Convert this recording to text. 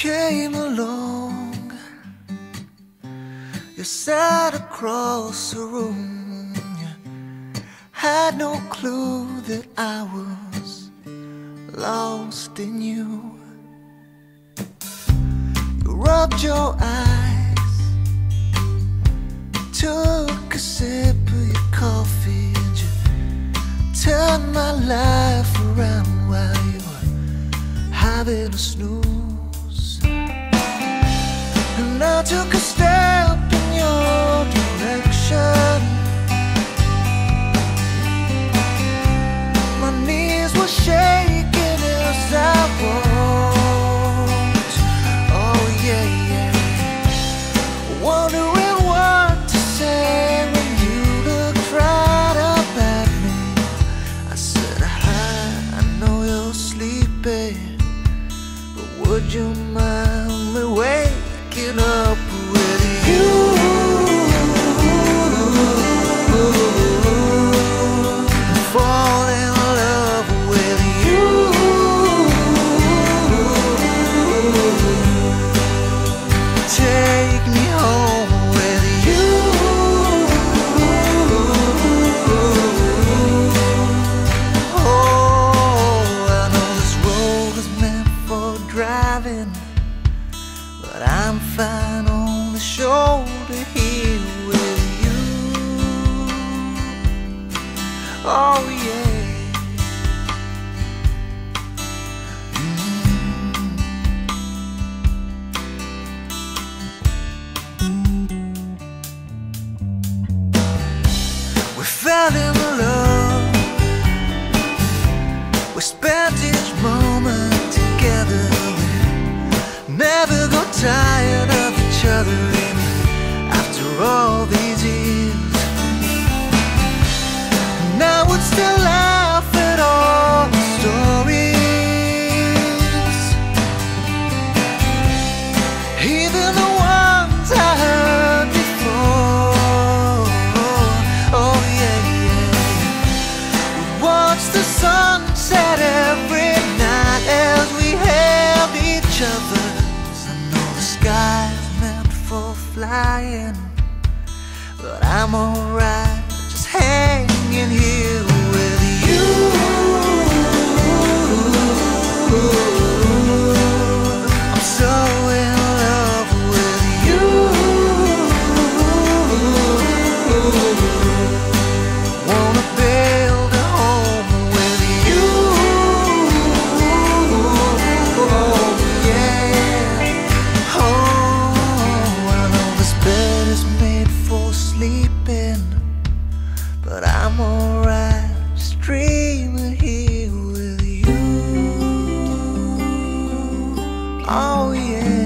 came along. You sat across the room. Had no clue that I was lost in you. You rubbed your eyes, took a sip of your coffee, and you turned my life around while you were having a snooze. I'm fine on the shoulder here with you. Oh yeah. Tired of each other even after all these years. flying, but I'm alright. Just hang. I'm alright, streaming here with you. Oh yeah.